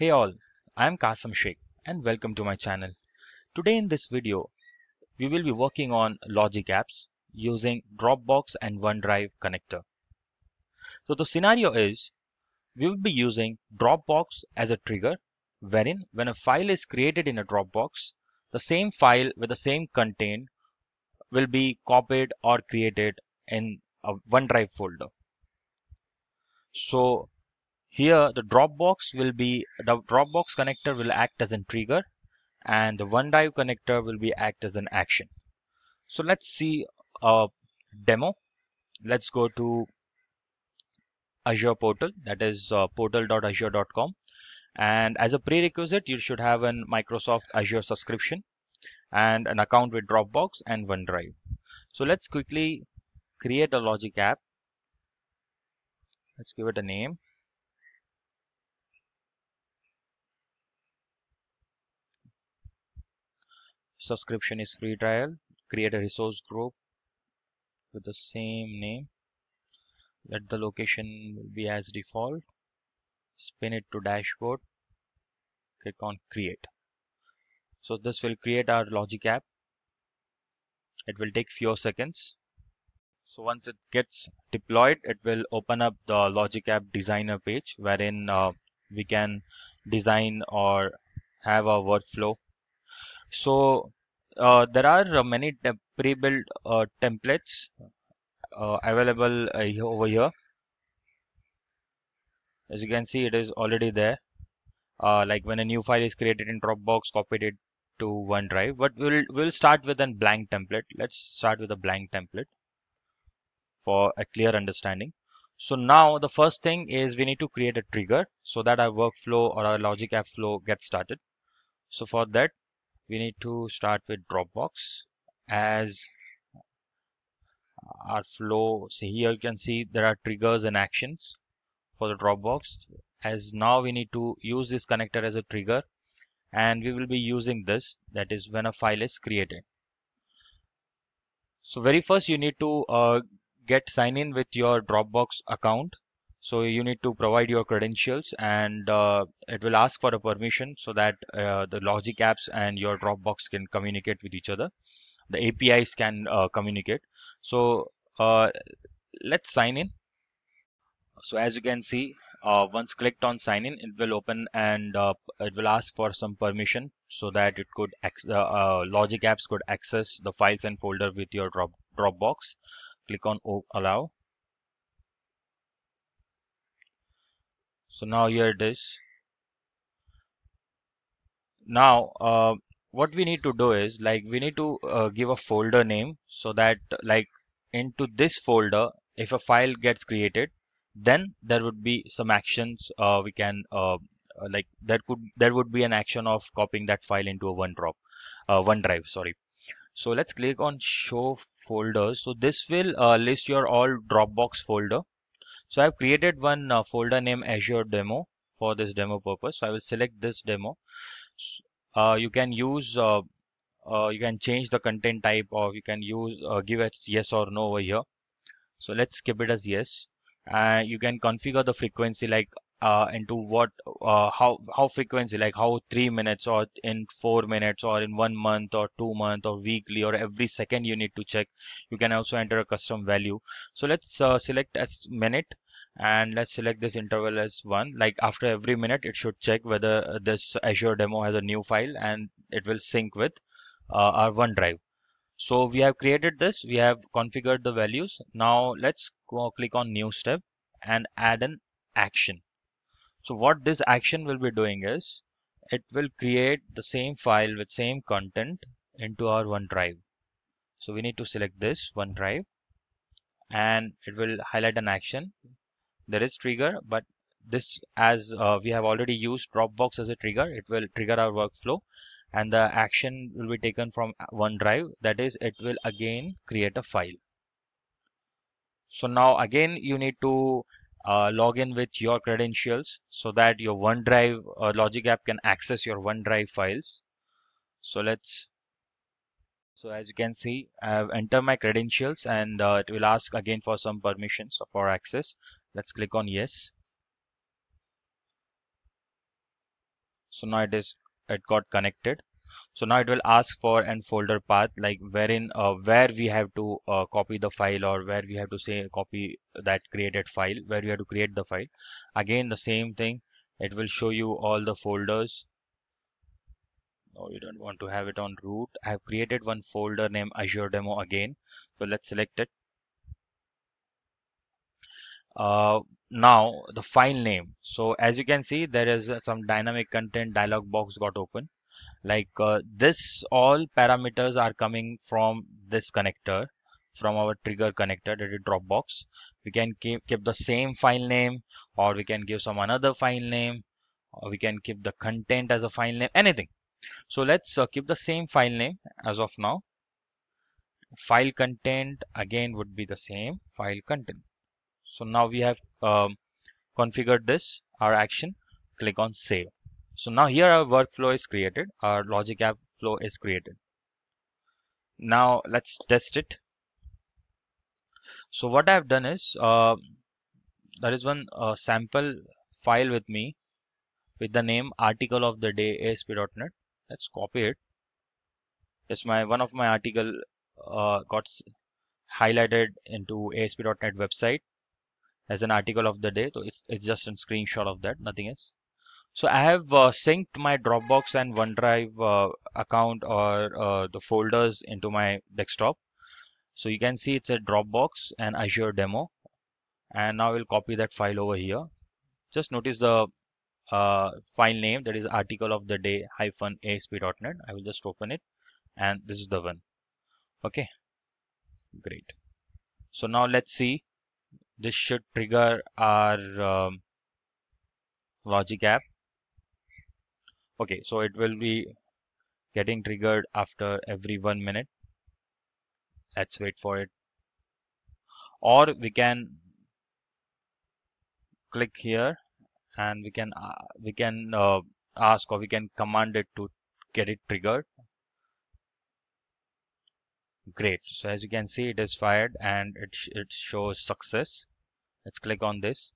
Hey all, I am Kasam Shaikh and welcome to my channel. Today in this video, we will be working on logic apps using Dropbox and OneDrive connector. So the scenario is, we will be using Dropbox as a trigger, wherein when a file is created in a Dropbox, the same file with the same content will be copied or created in a OneDrive folder. So here the Dropbox will be the Dropbox connector will act as a trigger and the OneDrive connector will be act as an action. So let's see a demo. Let's go to Azure portal that is uh, portal.azure.com and as a prerequisite you should have an Microsoft Azure subscription and an account with Dropbox and OneDrive. So let's quickly create a logic app. Let's give it a name. Subscription is free trial. Create a resource group with the same name. Let the location be as default. Spin it to dashboard. Click on create. So this will create our logic app. It will take few seconds. So once it gets deployed, it will open up the logic app designer page wherein uh, we can design or have a workflow. So uh, there are many pre-built uh, templates uh, available uh, over here. As you can see, it is already there. Uh, like when a new file is created in Dropbox, copied it to OneDrive. But we'll we'll start with a blank template. Let's start with a blank template for a clear understanding. So now the first thing is we need to create a trigger so that our workflow or our logic app flow gets started. So for that, we need to start with Dropbox as our flow. So here you can see there are triggers and actions for the Dropbox. As now we need to use this connector as a trigger and we will be using this that is when a file is created. So very first you need to uh, get sign in with your Dropbox account. So you need to provide your credentials and uh, it will ask for a permission so that uh, the logic apps and your Dropbox can communicate with each other. The APIs can uh, communicate. So uh, let's sign in. So as you can see, uh, once clicked on sign in, it will open and uh, it will ask for some permission so that it could logic apps could access the files and folder with your drop Dropbox click on allow so now here it is now uh, what we need to do is like we need to uh, give a folder name so that like into this folder if a file gets created then there would be some actions uh, we can uh, like that could there would be an action of copying that file into a OneDrop uh, OneDrive sorry so let's click on show folders. So this will uh, list your all Dropbox folder. So I've created one uh, folder named Azure Demo for this demo purpose. So I will select this demo. Uh, you can use, uh, uh, you can change the content type or you can use, uh, give it yes or no over here. So let's skip it as yes. And you can configure the frequency like uh, into what uh, how how frequency like how three minutes or in four minutes or in one month or two month or weekly or every second you need to check you can also enter a custom value. So let's uh, select as minute and let's select this interval as one. Like after every minute it should check whether this azure demo has a new file and it will sync with uh, our onedrive. So we have created this we have configured the values. Now let's go click on new step and add an action so what this action will be doing is it will create the same file with same content into our OneDrive. So we need to select this OneDrive and it will highlight an action. There is trigger, but this as uh, we have already used Dropbox as a trigger, it will trigger our workflow and the action will be taken from OneDrive. That is, it will again create a file. So now again you need to uh, log in with your credentials so that your OneDrive uh, Logic app can access your OneDrive files. So let's, so as you can see, I have entered my credentials and uh, it will ask again for some permissions for access. Let's click on yes. so now it is it got connected so now it will ask for an folder path like wherein uh, where we have to uh, copy the file or where we have to say copy that created file where we have to create the file. Again the same thing. It will show you all the folders. No you don't want to have it on root. I have created one folder named Azure demo again. So let's select it. Uh, now the file name. So as you can see there is some dynamic content dialog box got open like uh, this all parameters are coming from this connector from our trigger connector that is dropbox. We can keep, keep the same file name or we can give some another file name or we can keep the content as a file name anything. So let's uh, keep the same file name as of now. File content again would be the same file content. So now we have um, configured this, our action, click on save. So now here our workflow is created, our logic app flow is created. Now let's test it. So what I've done is, uh, there is one uh, sample file with me with the name article of the day ASP.NET. Let's copy it. It's my one of my article uh, got highlighted into ASP.NET website as an article of the day. So it's, it's just a screenshot of that, nothing else. So I have uh, synced my Dropbox and OneDrive uh, account or uh, the folders into my desktop. So you can see it's a Dropbox and Azure demo. And now we'll copy that file over here. Just notice the uh, file name that is article of the day hyphen ASP.NET. I will just open it and this is the one. Okay, great. So now let's see this should trigger our um, logic app okay so it will be getting triggered after every one minute. Let's wait for it. Or we can click here and we can uh, we can uh, ask or we can command it to get it triggered. Great. So as you can see it is fired and it, sh it shows success. Let's click on this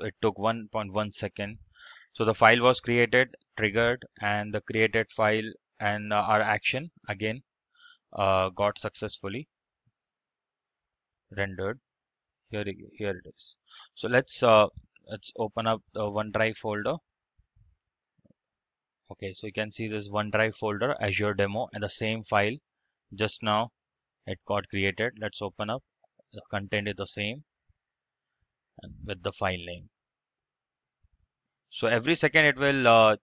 it took 1.1 second. So the file was created triggered and the created file and uh, our action again uh, got successfully rendered. Here here it is. So let's uh, let's open up the OneDrive folder. Okay so you can see this OneDrive folder Azure demo and the same file. Just now it got created. Let's open up. The content is the same with the file name so every second it will uh,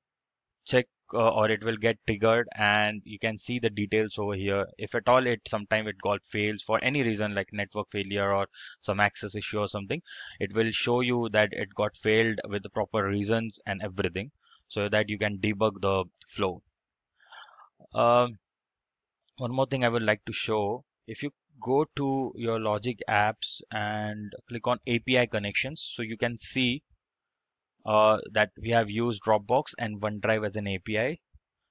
check uh, or it will get triggered and you can see the details over here if at all it sometime it got fails for any reason like network failure or some access issue or something it will show you that it got failed with the proper reasons and everything so that you can debug the flow. Uh, one more thing I would like to show, if you go to your logic apps and click on API connections, so you can see uh, that we have used Dropbox and OneDrive as an API.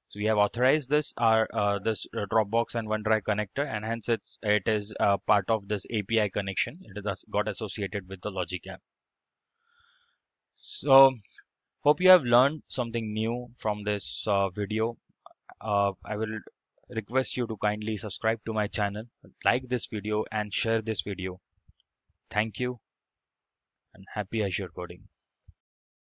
So we have authorized this our uh, this uh, Dropbox and OneDrive connector, and hence it's it is part of this API connection. It has got associated with the Logic app. So Hope you have learned something new from this uh, video. Uh, I will request you to kindly subscribe to my channel, like this video and share this video. Thank you and happy Azure coding.